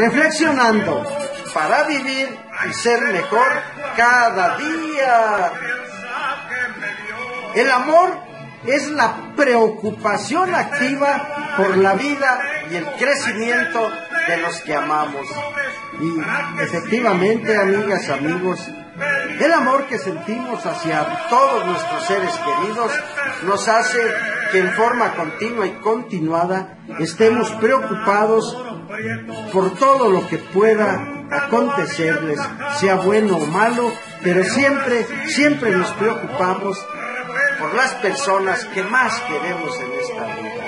reflexionando para vivir y ser mejor cada día. El amor es la preocupación activa por la vida y el crecimiento de los que amamos. Y efectivamente, amigas, amigos, el amor que sentimos hacia todos nuestros seres queridos nos hace que en forma continua y continuada estemos preocupados por todo lo que pueda acontecerles, sea bueno o malo, pero siempre, siempre nos preocupamos por las personas que más queremos en esta vida.